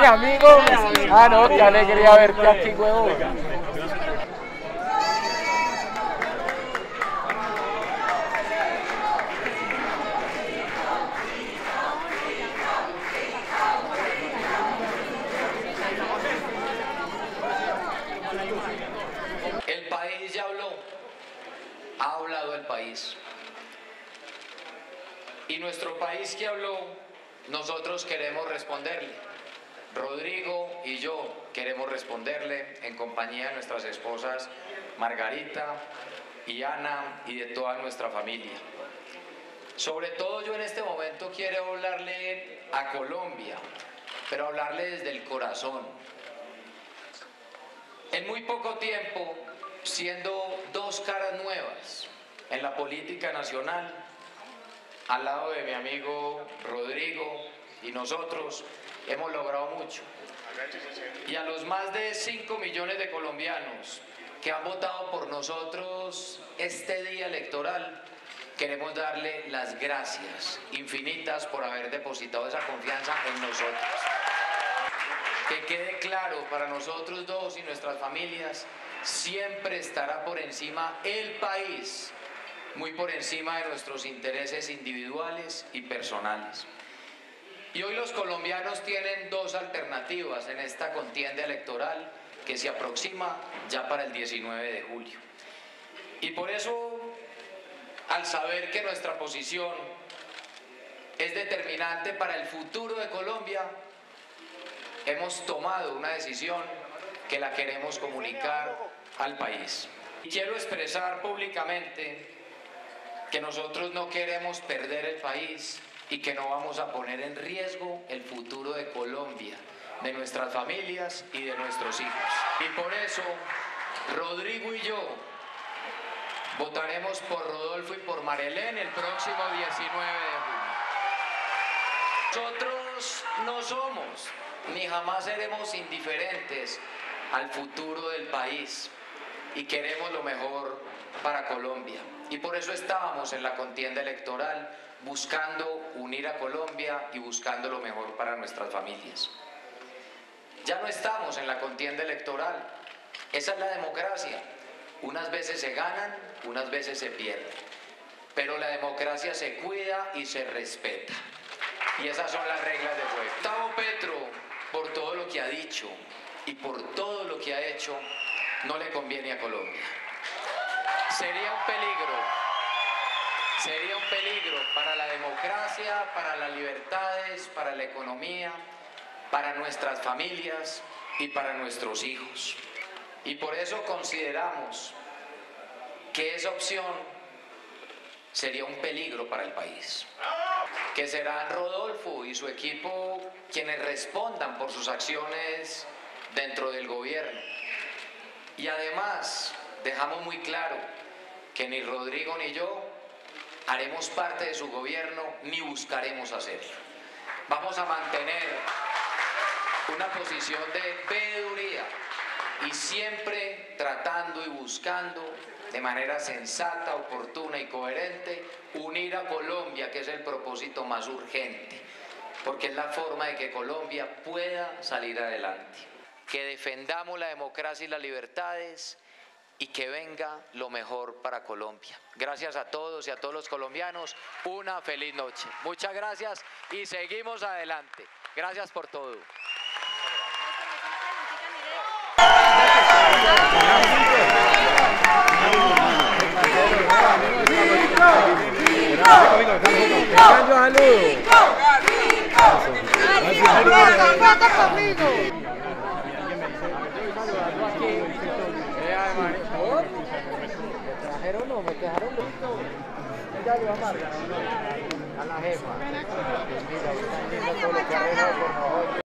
mi amigo. Ah, no, qué alegría verte aquí, huevón. El país ya habló, ha hablado el país. Y nuestro país que habló, nosotros queremos responderle. Rodrigo y yo queremos responderle en compañía de nuestras esposas Margarita y Ana y de toda nuestra familia. Sobre todo yo en este momento quiero hablarle a Colombia, pero hablarle desde el corazón. En muy poco tiempo, siendo dos caras nuevas en la política nacional, al lado de mi amigo Rodrigo y nosotros, hemos logrado mucho. Y a los más de 5 millones de colombianos que han votado por nosotros este día electoral, queremos darle las gracias infinitas por haber depositado esa confianza en nosotros. Que quede claro para nosotros dos y nuestras familias, siempre estará por encima el país, muy por encima de nuestros intereses individuales y personales. Y hoy los colombianos tienen dos alternativas en esta contienda electoral que se aproxima ya para el 19 de julio. Y por eso, al saber que nuestra posición es determinante para el futuro de Colombia, hemos tomado una decisión que la queremos comunicar al país. Y quiero expresar públicamente que nosotros no queremos perder el país y que no vamos a poner en riesgo el futuro de Colombia, de nuestras familias y de nuestros hijos. Y por eso, Rodrigo y yo votaremos por Rodolfo y por Marilén el próximo 19 de junio. Nosotros no somos ni jamás seremos indiferentes al futuro del país y queremos lo mejor para Colombia. Y por eso estábamos en la contienda electoral buscando unir a Colombia y buscando lo mejor para nuestras familias. Ya no estamos en la contienda electoral. Esa es la democracia. Unas veces se ganan, unas veces se pierden. Pero la democracia se cuida y se respeta. Y esas son las reglas de juego. Gustavo Petro, por todo lo que ha dicho y por todo lo que ha hecho, no le conviene a Colombia. Sería un peligro, sería un peligro para la democracia, para las libertades, para la economía, para nuestras familias y para nuestros hijos. Y por eso consideramos que esa opción sería un peligro para el país. Que serán Rodolfo y su equipo quienes respondan por sus acciones dentro del gobierno. Y además dejamos muy claro que ni Rodrigo ni yo haremos parte de su gobierno ni buscaremos hacerlo. Vamos a mantener una posición de veeduría y siempre tratando y buscando de manera sensata, oportuna y coherente unir a Colombia, que es el propósito más urgente, porque es la forma de que Colombia pueda salir adelante. Que defendamos la democracia y las libertades y que venga lo mejor para Colombia. Gracias a todos y a todos los colombianos. Una feliz noche. Muchas gracias y seguimos adelante. Gracias por todo. A la jefa. Mira, están dejado por nosotros.